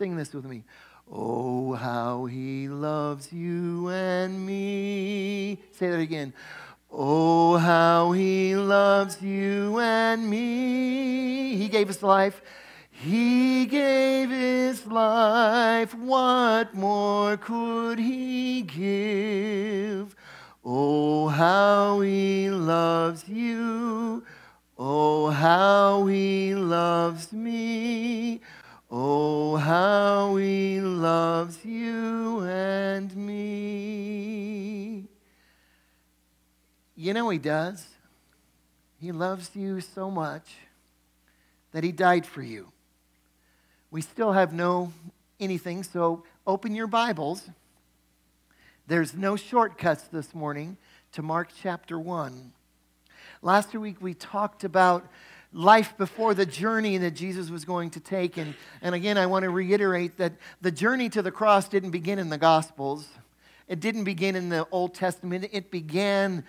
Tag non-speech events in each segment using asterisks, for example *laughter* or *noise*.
Sing this with me. Oh, how he loves you and me. Say that again. Oh, how he loves you and me. He gave his life. He gave his life. What more could he give? Oh, how he loves you. Oh, how he loves me. Oh, how he loves you and me. You know he does. He loves you so much that he died for you. We still have no anything, so open your Bibles. There's no shortcuts this morning to Mark chapter 1. Last week we talked about life before the journey that Jesus was going to take. And, and again, I want to reiterate that the journey to the cross didn't begin in the Gospels, it didn't begin in the Old Testament. It began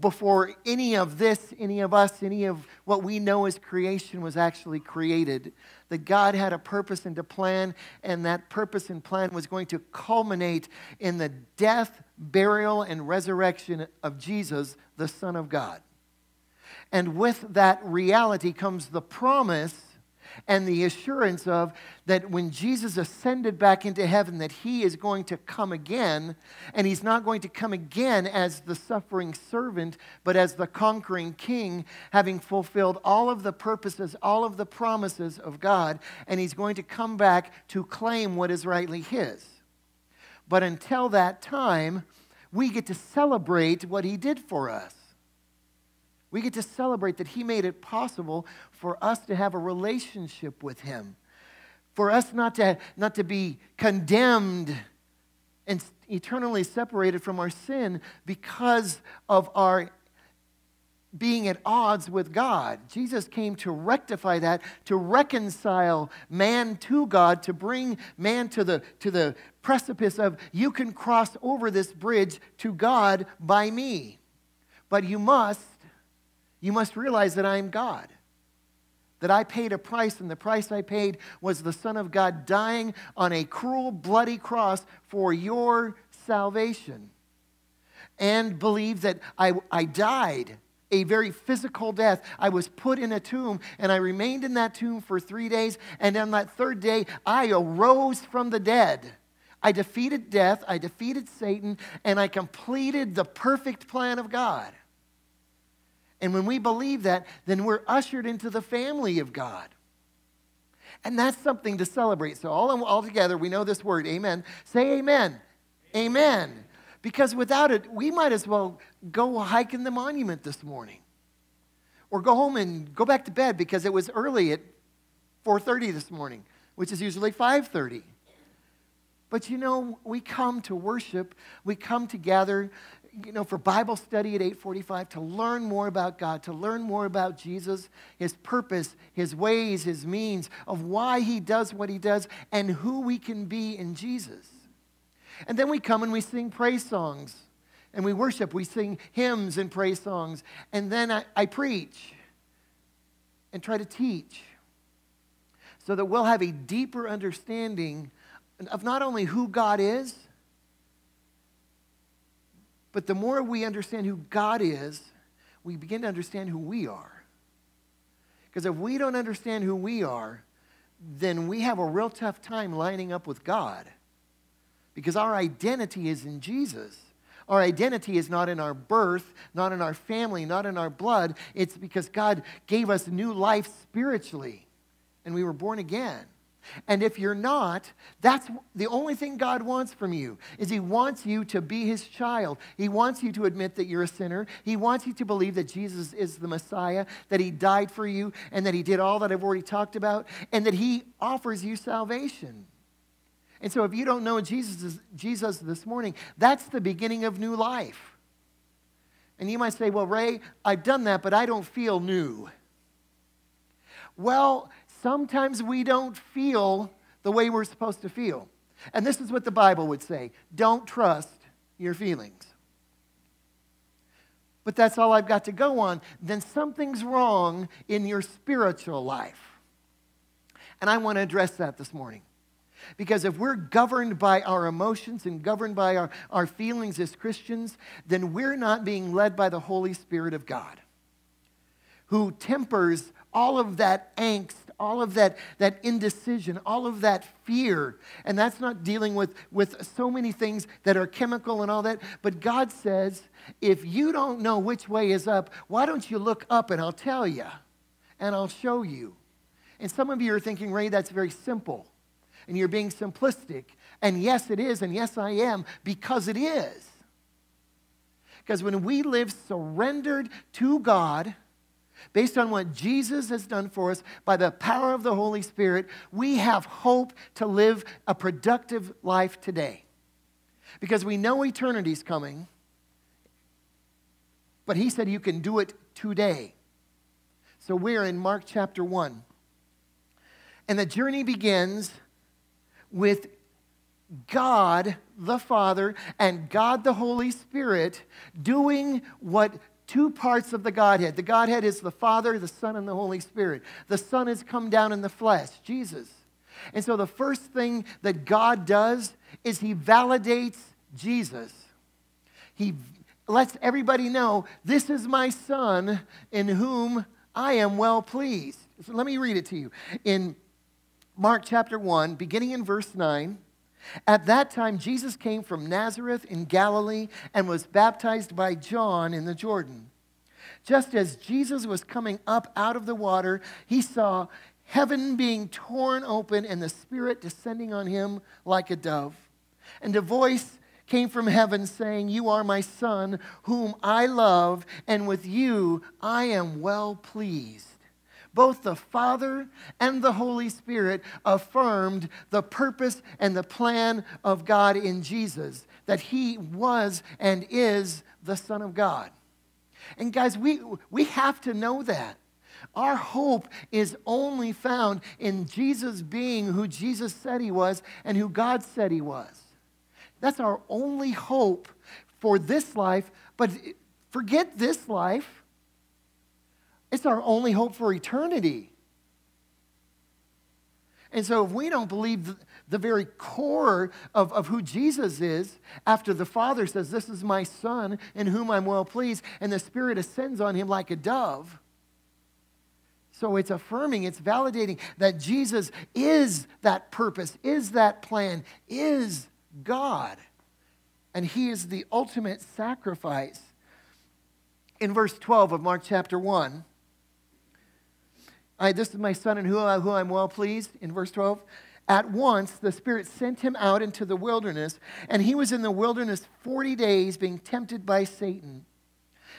before any of this, any of us, any of what we know as creation was actually created. That God had a purpose and a plan, and that purpose and plan was going to culminate in the death, burial, and resurrection of Jesus, the Son of God. And with that reality comes the promise and the assurance of that when Jesus ascended back into heaven that he is going to come again. And he's not going to come again as the suffering servant but as the conquering king having fulfilled all of the purposes all of the promises of God. And he's going to come back to claim what is rightly his. But until that time we get to celebrate what he did for us we get to celebrate that He made it possible for us to have a relationship with Him, for us not to, not to be condemned and eternally separated from our sin because of our being at odds with God. Jesus came to rectify that, to reconcile man to God, to bring man to the, to the precipice of you can cross over this bridge to God by me. But you must you must realize that I am God. That I paid a price, and the price I paid was the Son of God dying on a cruel, bloody cross for your salvation. And believe that I, I died a very physical death. I was put in a tomb and I remained in that tomb for three days. And on that third day, I arose from the dead. I defeated death, I defeated Satan, and I completed the perfect plan of God. And when we believe that, then we're ushered into the family of God. And that's something to celebrate. So, all, all together, we know this word, amen. Say amen. amen. Amen. Because without it, we might as well go hike in the monument this morning. Or go home and go back to bed because it was early at 4.30 this morning, which is usually 5.30. But you know, we come to worship, we come to gather you know, for Bible study at 845 to learn more about God, to learn more about Jesus, his purpose, his ways, his means, of why he does what he does, and who we can be in Jesus. And then we come and we sing praise songs and we worship. We sing hymns and praise songs. And then I, I preach and try to teach so that we'll have a deeper understanding of not only who God is but the more we understand who God is, we begin to understand who we are. Because if we don't understand who we are, then we have a real tough time lining up with God. Because our identity is in Jesus. Our identity is not in our birth, not in our family, not in our blood. It's because God gave us new life spiritually, and we were born again. And if you're not, that's the only thing God wants from you is he wants you to be his child. He wants you to admit that you're a sinner. He wants you to believe that Jesus is the Messiah, that he died for you and that he did all that I've already talked about and that he offers you salvation. And so if you don't know Jesus, Jesus this morning, that's the beginning of new life. And you might say, "Well, Ray, I've done that, but I don't feel new." Well, sometimes we don't feel the way we're supposed to feel. And this is what the Bible would say don't trust your feelings. But that's all I've got to go on. Then something's wrong in your spiritual life. And I want to address that this morning. Because if we're governed by our emotions and governed by our, our feelings as Christians, then we're not being led by the Holy Spirit of God, who tempers all of that angst, all of that, that indecision, all of that fear. And that's not dealing with, with so many things that are chemical and all that. But God says, if you don't know which way is up, why don't you look up and I'll tell you and I'll show you. And some of you are thinking, Ray, that's very simple and you're being simplistic. And yes, it is, and yes, I am, because it is. Because when we live surrendered to God, based on what Jesus has done for us by the power of the Holy Spirit, we have hope to live a productive life today. Because we know eternity's coming, but He said you can do it today. So we're in Mark chapter 1. And the journey begins with God the Father and God the Holy Spirit doing what two parts of the Godhead. The Godhead is the Father, the Son, and the Holy Spirit. The Son has come down in the flesh, Jesus. And so the first thing that God does is he validates Jesus. He lets everybody know this is my Son in whom I am well pleased. So let me read it to you. In Mark chapter 1, beginning in verse 9. At that time, Jesus came from Nazareth in Galilee and was baptized by John in the Jordan. Just as Jesus was coming up out of the water, he saw heaven being torn open and the Spirit descending on him like a dove. And a voice came from heaven saying, You are my Son, whom I love, and with you I am well pleased both the Father and the Holy Spirit affirmed the purpose and the plan of God in Jesus, that he was and is the Son of God. And guys, we, we have to know that. Our hope is only found in Jesus being who Jesus said he was and who God said he was. That's our only hope for this life, but forget this life it's our only hope for eternity. And so, if we don't believe the, very core of, of who Jesus is, after the Father says, This is my Son in whom I'm well pleased, and the Spirit ascends on him like a dove. So, it's affirming, it's validating that Jesus is that purpose, is that plan, is God. And he is the ultimate sacrifice. In verse 12 of Mark chapter 1, I, this is my son in whom, uh, I, who I'm well pleased, in verse 12. At once, the Spirit sent him out into the wilderness, and he was in the wilderness 40 days being tempted by Satan.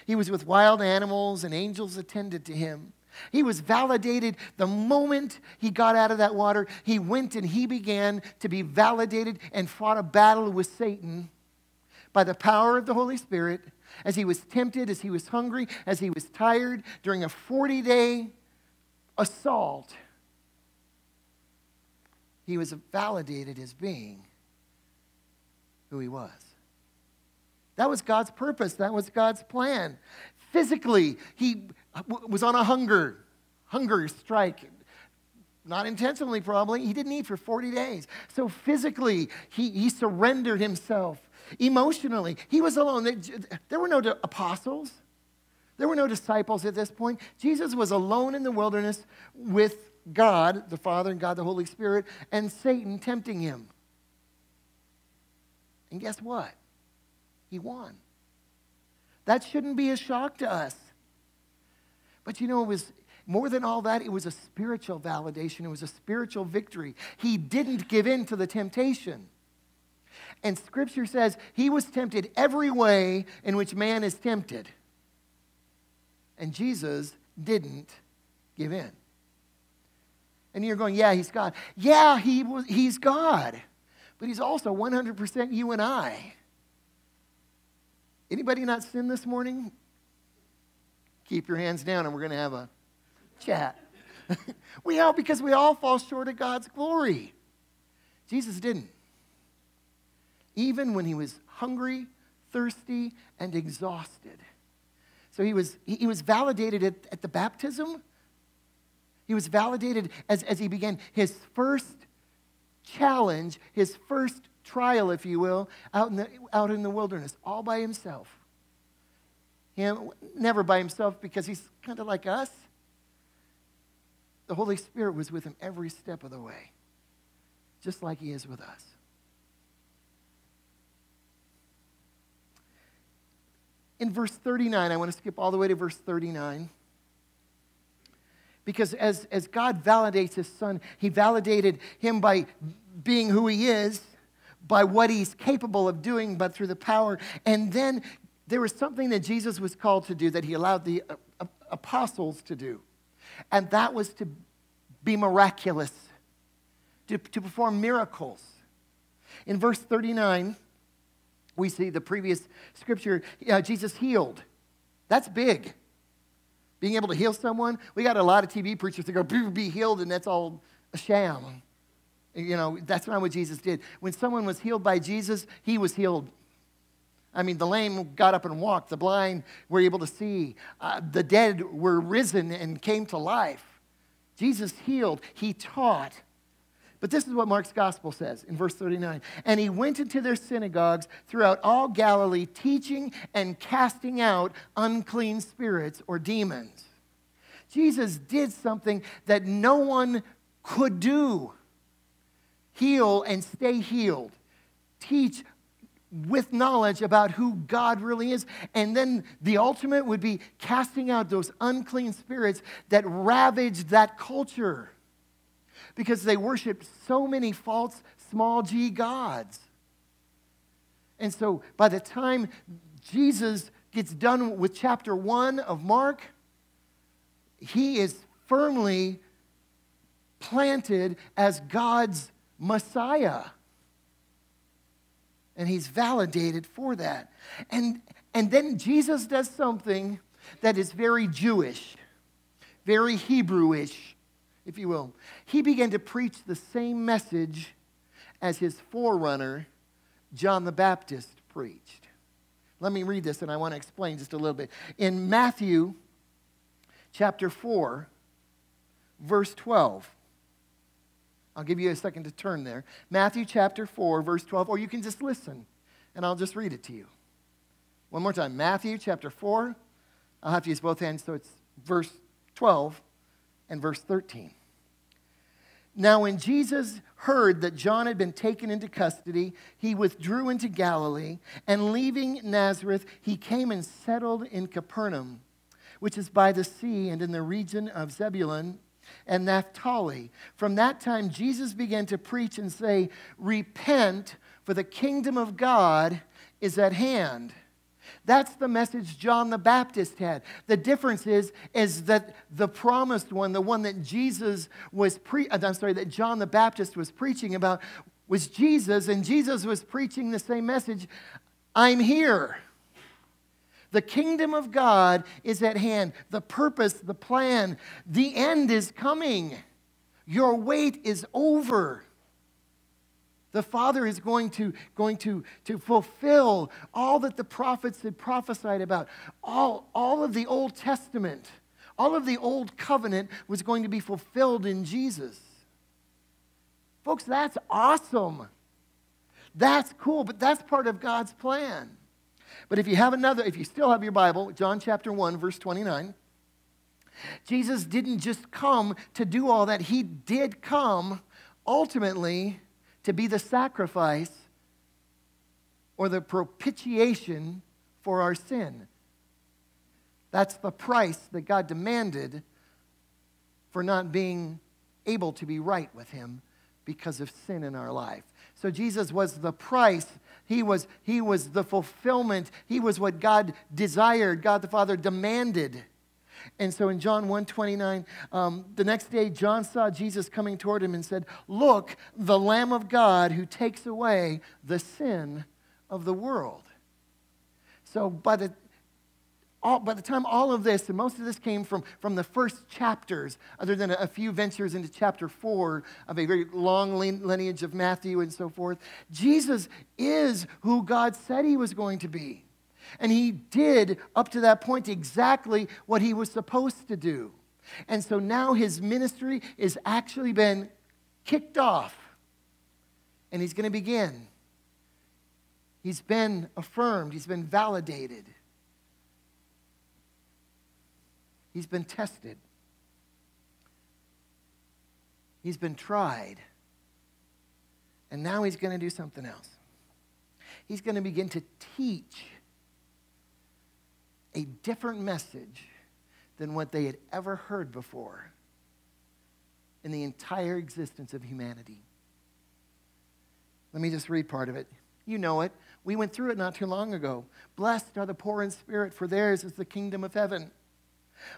He was with wild animals, and angels attended to him. He was validated the moment he got out of that water. He went and he began to be validated and fought a battle with Satan by the power of the Holy Spirit as he was tempted, as he was hungry, as he was tired during a 40 day assault, he was validated as being who he was. That was God's purpose. That was God's plan. Physically, he was on a hunger, hunger strike. Not intentionally, probably. He didn't eat for 40 days. So physically, he, he surrendered himself. Emotionally, he was alone. There were no apostles. There were no disciples at this point. Jesus was alone in the wilderness with God, the Father, and God, the Holy Spirit, and Satan tempting him. And guess what? He won. That shouldn't be a shock to us. But you know, it was more than all that, it was a spiritual validation, it was a spiritual victory. He didn't give in to the temptation. And Scripture says he was tempted every way in which man is tempted. And Jesus didn't give in. And you're going, yeah, he's God. Yeah, he was, he's God. But he's also 100% you and I. Anybody not sin this morning? Keep your hands down and we're going to have a chat. *laughs* we all, because we all fall short of God's glory. Jesus didn't. Even when he was hungry, thirsty, and exhausted. So he was, he was validated at, at the baptism. He was validated as, as he began his first challenge, his first trial, if you will, out in the, out in the wilderness, all by himself. Him, never by himself because he's kind of like us. The Holy Spirit was with him every step of the way, just like he is with us. In verse 39, I want to skip all the way to verse 39. Because as, as God validates his son, he validated him by being who he is, by what he's capable of doing, but through the power. And then there was something that Jesus was called to do that he allowed the uh, uh, apostles to do. And that was to be miraculous, to, to perform miracles. In verse 39, we see the previous scripture, uh, Jesus healed. That's big. Being able to heal someone. We got a lot of TV preachers that go, be healed, and that's all a sham. You know, that's not what Jesus did. When someone was healed by Jesus, he was healed. I mean, the lame got up and walked, the blind were able to see, uh, the dead were risen and came to life. Jesus healed, he taught. But this is what Mark's gospel says in verse 39. And he went into their synagogues throughout all Galilee, teaching and casting out unclean spirits or demons. Jesus did something that no one could do heal and stay healed, teach with knowledge about who God really is. And then the ultimate would be casting out those unclean spirits that ravaged that culture because they worshiped so many false small g gods. And so by the time Jesus gets done with chapter one of Mark, he is firmly planted as God's Messiah. And he's validated for that. And, and then Jesus does something that is very Jewish, very Hebrewish, if you will. He began to preach the same message as his forerunner, John the Baptist, preached. Let me read this and I want to explain just a little bit. In Matthew chapter 4, verse 12, I'll give you a second to turn there. Matthew chapter 4, verse 12, or you can just listen and I'll just read it to you. One more time. Matthew chapter 4. I'll have to use both hands, so it's verse 12 and verse 13. Now, when Jesus heard that John had been taken into custody, he withdrew into Galilee, and leaving Nazareth, he came and settled in Capernaum, which is by the sea and in the region of Zebulun and Naphtali. From that time, Jesus began to preach and say, Repent, for the kingdom of God is at hand. That's the message John the Baptist had. The difference is, is that the promised one, the one that Jesus was pre uh, I'm sorry, that John the Baptist was preaching about was Jesus, and Jesus was preaching the same message. I'm here. The kingdom of God is at hand. The purpose, the plan, the end is coming. Your wait is over. The Father is going to, going to, to fulfill all that the prophets had prophesied about. All, all of the Old Testament, all of the Old Covenant was going to be fulfilled in Jesus. Folks, that's awesome. That's cool, but that's part of God's plan. But if you have another, if you still have your Bible, John chapter 1, verse 29, Jesus didn't just come to do all that, He did come ultimately to be the sacrifice or the propitiation for our sin. That's the price that God demanded for not being able to be right with Him because of sin in our life. So Jesus was the price. He was, he was the fulfillment. He was what God desired, God the Father demanded. And so in John 129, um, the next day, John saw Jesus coming toward him and said, Look, the Lamb of God who takes away the sin of the world. So by the, all, by the time all of this, and most of this came from, from the first chapters, other than a, a few ventures into chapter four of a very long lineage of Matthew and so forth, Jesus is who God said he was going to be. And he did, up to that point, exactly what he was supposed to do. And so now his ministry has actually been kicked off. and he's going to begin. He's been affirmed, he's been validated, he's been tested, he's been tried, and now he's going to do something else. He's going to begin to teach a different message than what they had ever heard before in the entire existence of humanity. Let me just read part of it. You know it. We went through it not too long ago. Blessed are the poor in spirit, for theirs is the kingdom of heaven.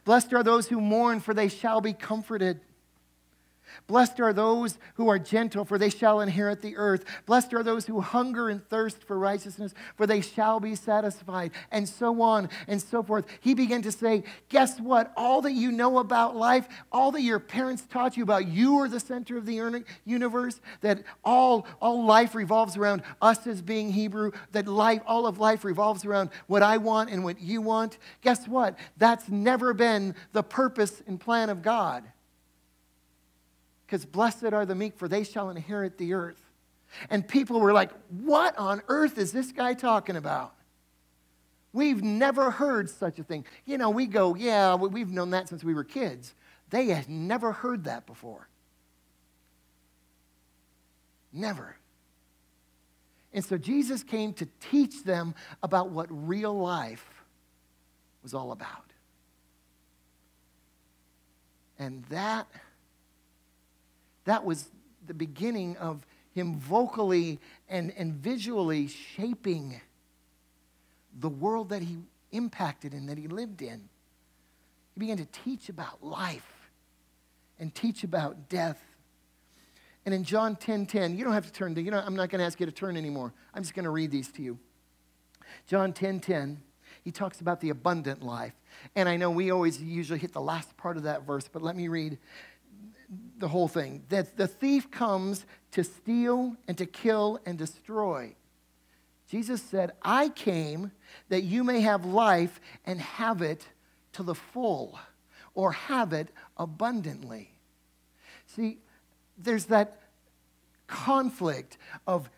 Blessed are those who mourn, for they shall be comforted. Blessed are those who are gentle, for they shall inherit the earth. Blessed are those who hunger and thirst for righteousness, for they shall be satisfied. And so on and so forth. He began to say, Guess what? All that you know about life, all that your parents taught you about, you are the center of the universe, that all, all life revolves around us as being Hebrew, that life, all of life revolves around what I want and what you want. Guess what? That's never been the purpose and plan of God. Because blessed are the meek, for they shall inherit the earth. And people were like, What on earth is this guy talking about? We've never heard such a thing. You know, we go, Yeah, we've known that since we were kids. They had never heard that before. Never. And so Jesus came to teach them about what real life was all about. And that that was the beginning of him vocally and, and visually shaping the world that he impacted and that he lived in. He began to teach about life and teach about death. And in John 10 10, you don't have to turn to, you know, I'm not going to ask you to turn anymore. I'm just going to read these to you. John 10 10, he talks about the abundant life. And I know we always usually hit the last part of that verse, but let me read the whole thing that the thief comes to steal and to kill and destroy. Jesus said, I came that you may have life and have it to the full or have it abundantly. See, there's that conflict of,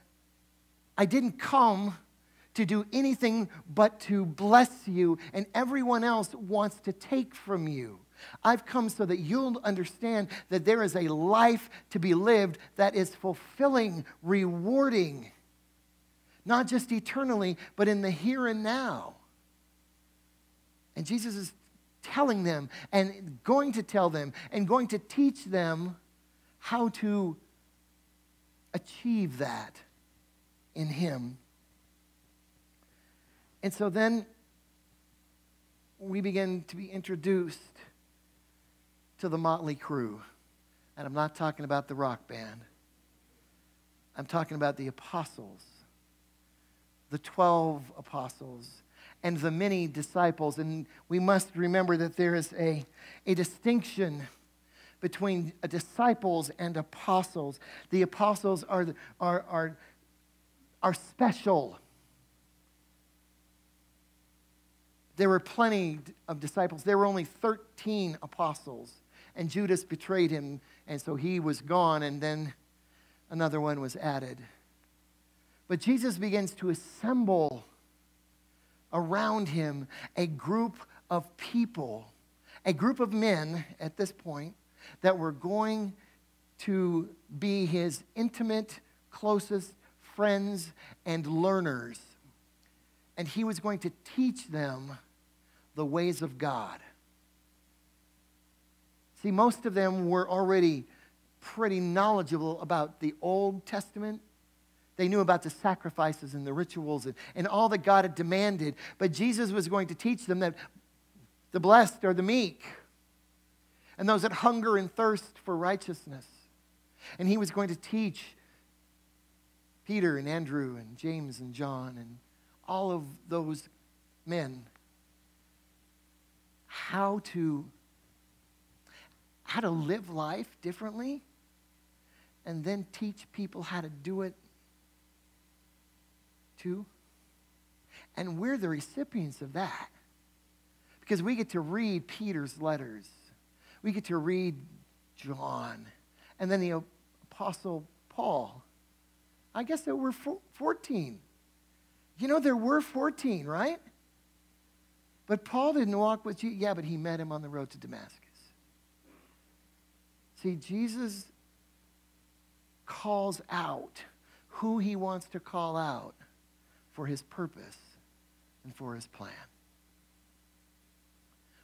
I didn't come to do anything but to bless you, and everyone else wants to take from you. I've come so that you'll understand that there is a life to be lived that is fulfilling, rewarding, not just eternally, but in the here and now. And Jesus is telling them and going to tell them and going to teach them how to achieve that in Him. And so then we begin to be introduced to the motley crew. And I'm not talking about the rock band, I'm talking about the apostles, the 12 apostles, and the many disciples. And we must remember that there is a, a distinction between disciples and apostles. The apostles are, are, are, are special. There were plenty of disciples. There were only 13 apostles and Judas betrayed him, and so he was gone, and then another one was added. But Jesus begins to assemble around him a group of people, a group of men at this point that were going to be his intimate, closest friends and learners. And he was going to teach them the ways of God. See, most of them were already pretty knowledgeable about the Old Testament. They knew about the sacrifices and the rituals and, and all that God had demanded. But Jesus was going to teach them that the blessed are the meek and those that hunger and thirst for righteousness. And he was going to teach Peter and Andrew and James and John and all of those men how to how to live life differently and then teach people how to do it too. And we're the recipients of that because we get to read Peter's letters, we get to read John, and then the Apostle Paul. I guess there were 14. You know, there were 14, right? But Paul didn't walk with Jesus. Yeah, but he met him on the road to Damascus. See, Jesus calls out who he wants to call out for his purpose and for his plan.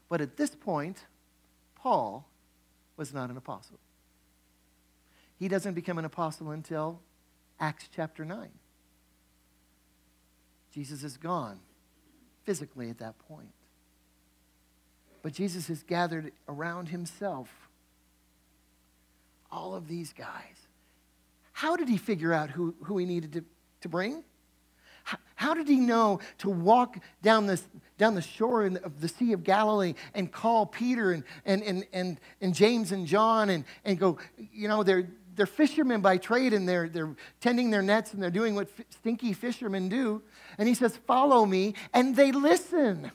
But at this point, Paul was not an apostle. He doesn't become an apostle until Acts chapter 9. Jesus is gone physically at that point. But Jesus has gathered around himself all of these guys. How did he figure out who, who he needed to, to bring? How, how did he know to walk down, this, down the shore the, of the Sea of Galilee and call Peter and, and, and, and, and James and John and, and go, you know, they're, they're fishermen by trade and they're, they're tending their nets and they're doing what f- stinky fishermen do. And he says, Follow me. And they listen.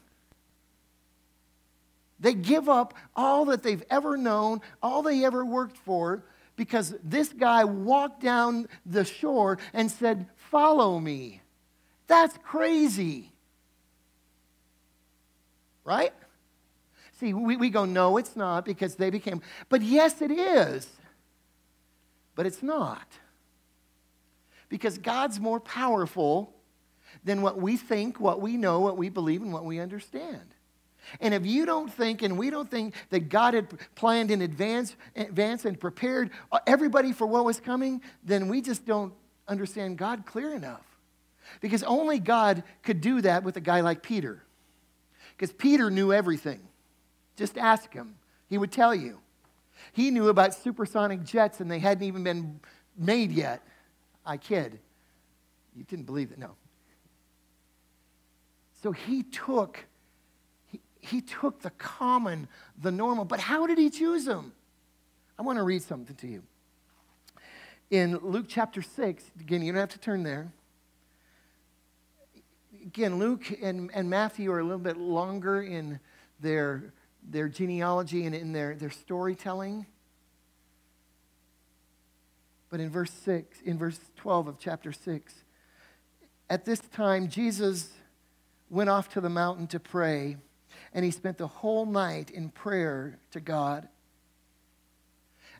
They give up all that they've ever known, all they ever worked for, because this guy walked down the shore and said, Follow me. That's crazy. Right? See, we, we go, No, it's not, because they became, but yes, it is but it's not. Because God's more powerful than what we think, what we know, what we believe, and what we understand. And if you don't think, and we don't think that God had planned in advance, advance and prepared everybody for what was coming, then we just don't understand God clear enough. Because only God could do that with a guy like Peter. Because Peter knew everything. Just ask him, he would tell you. He knew about supersonic jets and they hadn't even been made yet. I kid. You didn't believe it, no. So he took he, took the common, the normal, but how did he choose them? I want to read something to you. In Luke chapter 6, again, you don't have to turn there. Again, Luke and, and Matthew are a little bit longer in their their genealogy and in their, their storytelling. But in verse 6, in verse 12 of chapter 6, at this time, Jesus went off to the mountain to pray, and he spent the whole night in prayer to God.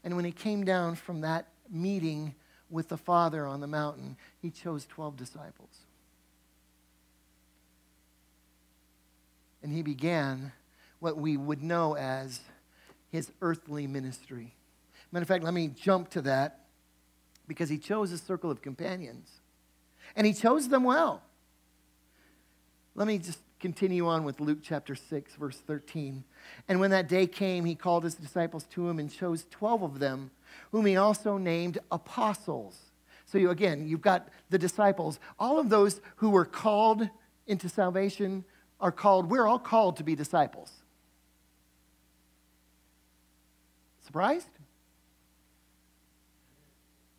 And when he came down from that meeting with the Father on the mountain, he chose 12 disciples. And he began what we would know as his earthly ministry. Matter of fact, let me jump to that because he chose a circle of companions. And he chose them well. Let me just continue on with Luke chapter 6, verse 13. And when that day came, he called his disciples to him and chose 12 of them, whom he also named apostles. So, you, again, you've got the disciples. All of those who were called into salvation are called, we're all called to be disciples. Surprised?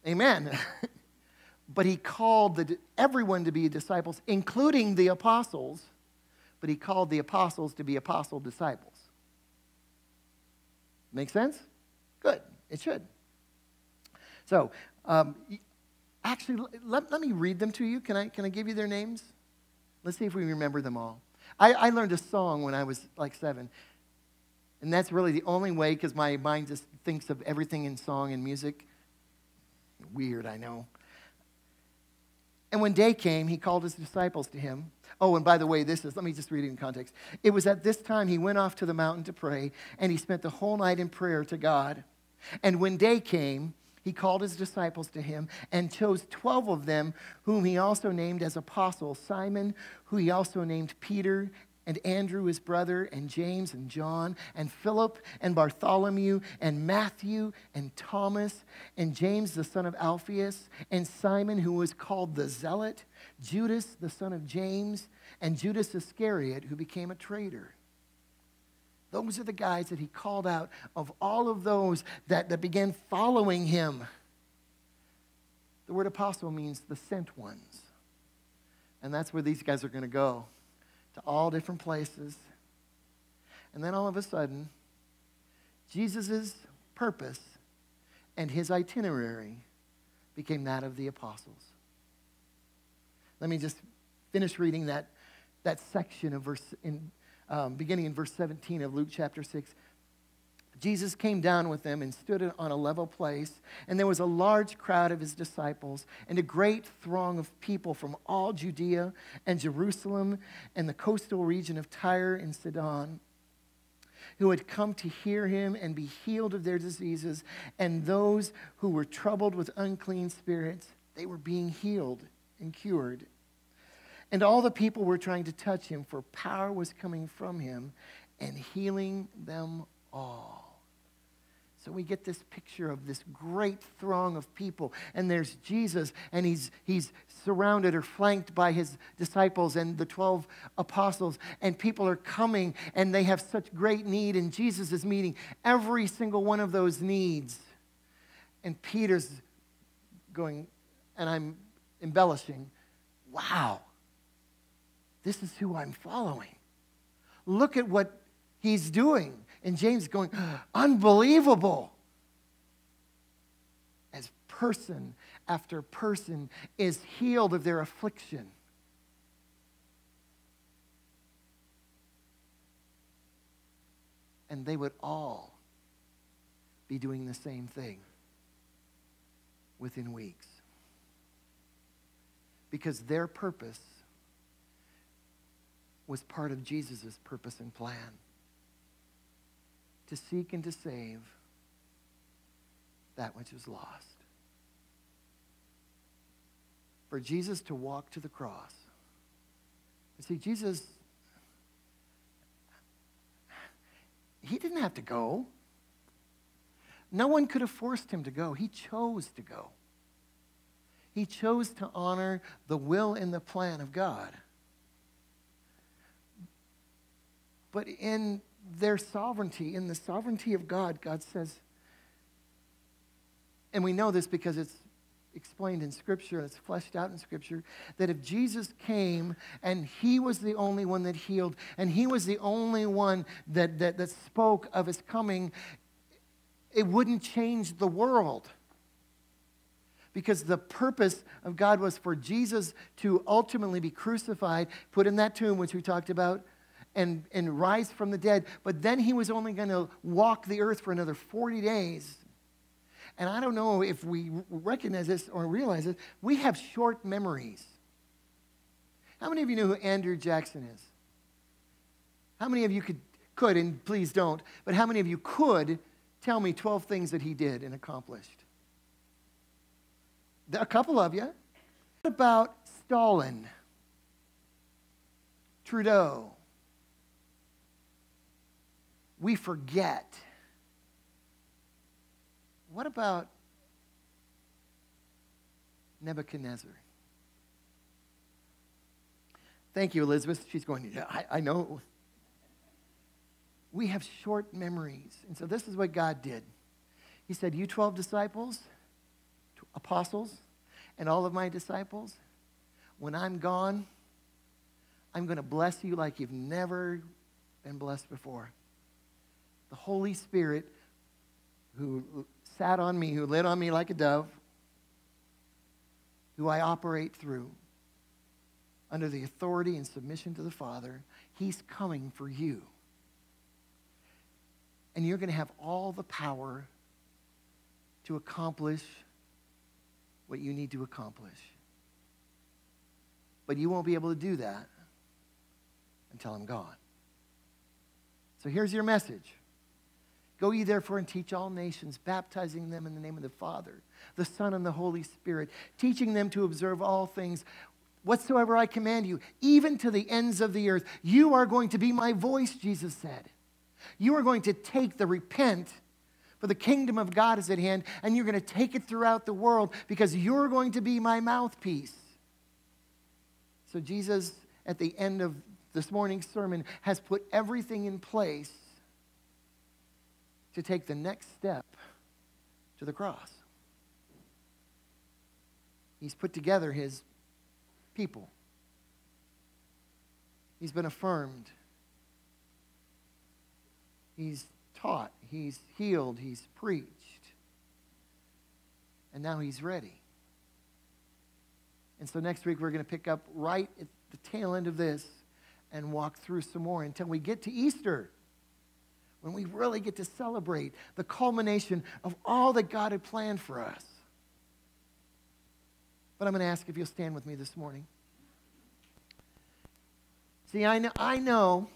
Amen. *laughs* but he called the, everyone to be disciples, including the apostles, but he called the apostles to be apostle disciples. Make sense? Good. It should. So, um, actually, let, let me read them to you. Can I, can I give you their names? Let's see if we remember them all. I, I learned a song when I was like seven. And that's really the only way because my mind just thinks of everything in song and music. Weird, I know. And when day came, he called his disciples to him. Oh, and by the way, this is, let me just read it in context. It was at this time he went off to the mountain to pray, and he spent the whole night in prayer to God. And when day came, he called his disciples to him and chose 12 of them, whom he also named as apostles Simon, who he also named Peter, and Andrew, his brother, and James and John, and Philip and Bartholomew, and Matthew and Thomas, and James the son of Alphaeus, and Simon, who was called the Zealot, Judas the son of James, and Judas Iscariot, who became a traitor. Those are the guys that he called out of all of those that, that began following him. The word apostle means the sent ones. And that's where these guys are going to go to all different places. And then all of a sudden, Jesus' purpose and his itinerary became that of the apostles. Let me just finish reading that, that section of verse, in, um, beginning in verse 17 of Luke chapter 6. Jesus came down with them and stood on a level place, and there was a large crowd of his disciples and a great throng of people from all Judea and Jerusalem and the coastal region of Tyre and Sidon who had come to hear him and be healed of their diseases, and those who were troubled with unclean spirits, they were being healed and cured. And all the people were trying to touch him, for power was coming from him and healing them all. We get this picture of this great throng of people, and there's Jesus, and he's, he's surrounded or flanked by his disciples and the 12 apostles, and people are coming, and they have such great need, and Jesus is meeting every single one of those needs. And Peter's going, and I'm embellishing, wow, this is who I'm following. Look at what he's doing. And James going, unbelievable. As person after person is healed of their affliction. And they would all be doing the same thing within weeks. Because their purpose was part of Jesus' purpose and plan to seek and to save that which is lost. For Jesus to walk to the cross. You see, Jesus, he didn't have to go. No one could have forced him to go. He chose to go. He chose to honor the will and the plan of God. But in their sovereignty, in the sovereignty of God, God says, and we know this because it's explained in Scripture and it's fleshed out in Scripture, that if Jesus came and he was the only one that healed and he was the only one that, that, that spoke of his coming, it wouldn't change the world. Because the purpose of God was for Jesus to ultimately be crucified, put in that tomb, which we talked about, and, and rise from the dead. But then he was only going to walk the earth for another 40 days. And I don't know if we recognize this or realize this. We have short memories. How many of you know who Andrew Jackson is? How many of you could, could, and please don't, but how many of you could tell me 12 things that he did and accomplished? A couple of you. What about Stalin? Trudeau? We forget. What about Nebuchadnezzar? Thank you, Elizabeth. She's going, yeah, I, I know. We have short memories. And so this is what God did. He said, You 12 disciples, apostles, and all of my disciples, when I'm gone, I'm going to bless you like you've never been blessed before the Holy Spirit who sat on me, who lit on me like a dove, who I operate through under the authority and submission to the Father, He's coming for you. And you're going to have all the power to accomplish what you need to accomplish. But you won't be able to do that until I'm gone. So here's your message Go ye therefore and teach all nations, baptizing them in the name of the Father, the Son, and the Holy Spirit, teaching them to observe all things whatsoever I command you, even to the ends of the earth. You are going to be my voice, Jesus said. You are going to take the repent, for the kingdom of God is at hand, and you're going to take it throughout the world because you're going to be my mouthpiece. So, Jesus, at the end of this morning's sermon, has put everything in place to take the next step to the cross. He's put together his people. He's been affirmed. He's taught. He's healed. He's preached. And now he's ready. And so next week we're going to pick up right at the tail end of this and walk through some more until we get to Easter, when we really get to celebrate the culmination of all that God had planned for us. But I'm going to ask if you'll stand with me this morning. See, I know, I know,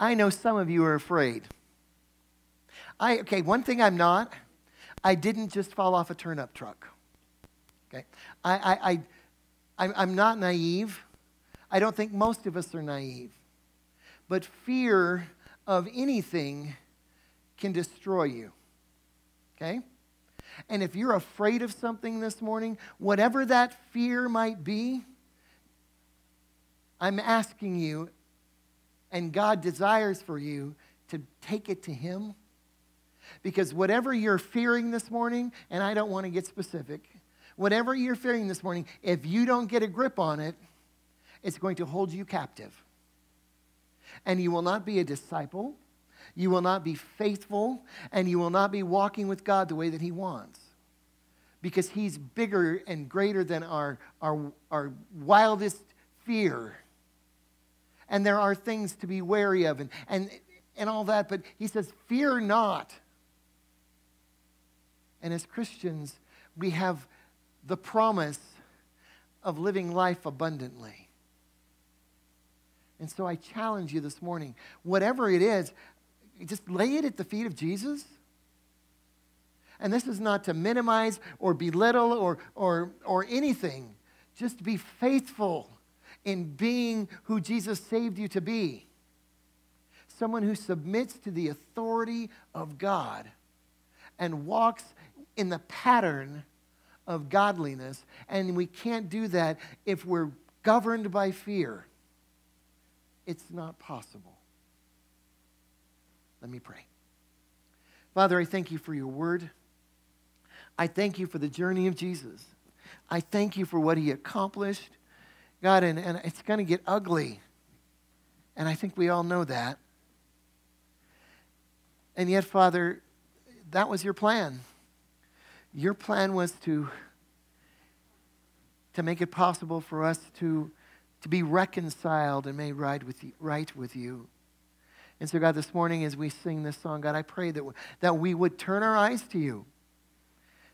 I know some of you are afraid. I, okay, one thing I'm not, I didn't just fall off a turnip truck. Okay? I, I, I, I'm, I'm not naive. I don't think most of us are naive. But fear of anything can destroy you. Okay? And if you're afraid of something this morning, whatever that fear might be, I'm asking you, and God desires for you to take it to Him. Because whatever you're fearing this morning, and I don't want to get specific, whatever you're fearing this morning, if you don't get a grip on it, it's going to hold you captive. And you will not be a disciple, you will not be faithful, and you will not be walking with God the way that He wants. Because He's bigger and greater than our, our, our wildest fear. And there are things to be wary of and, and, and all that, but He says, Fear not. And as Christians, we have the promise of living life abundantly. And so I challenge you this morning, whatever it is, just lay it at the feet of Jesus. And this is not to minimize or belittle or, or, or anything. Just be faithful in being who Jesus saved you to be. Someone who submits to the authority of God and walks in the pattern of godliness. And we can't do that if we're governed by fear. It's not possible. Let me pray. Father, I thank you for your word. I thank you for the journey of Jesus. I thank you for what he accomplished. God, and, and it's going to get ugly. And I think we all know that. And yet, Father, that was your plan. Your plan was to, to make it possible for us to, to be reconciled and made right with, you, right with you. And so, God, this morning as we sing this song, God, I pray that, that we would turn our eyes to you,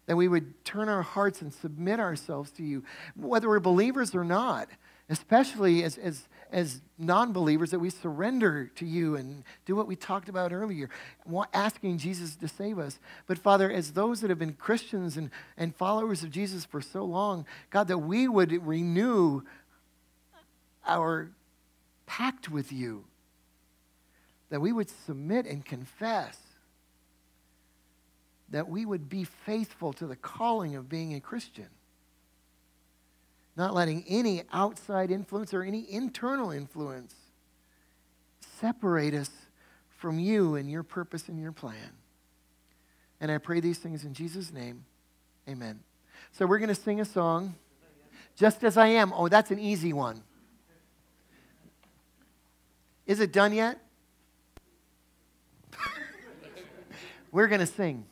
that we would turn our hearts and submit ourselves to you, whether we're believers or not especially as, as, as non believers, that we surrender to you and do what we talked about earlier, asking Jesus to save us. But Father, as those that have been Christians and, and followers of Jesus for so long, God, that we would renew our pact with you, that we would submit and confess. That we would be faithful to the calling of being a Christian not letting any outside influence or any internal influence separate us from you and your purpose and your plan. And I pray these things in Jesus' name. Amen. So we're going to sing a song, Just As I Am. Oh, that's an easy one. Is it done yet? *laughs* we're going to sing.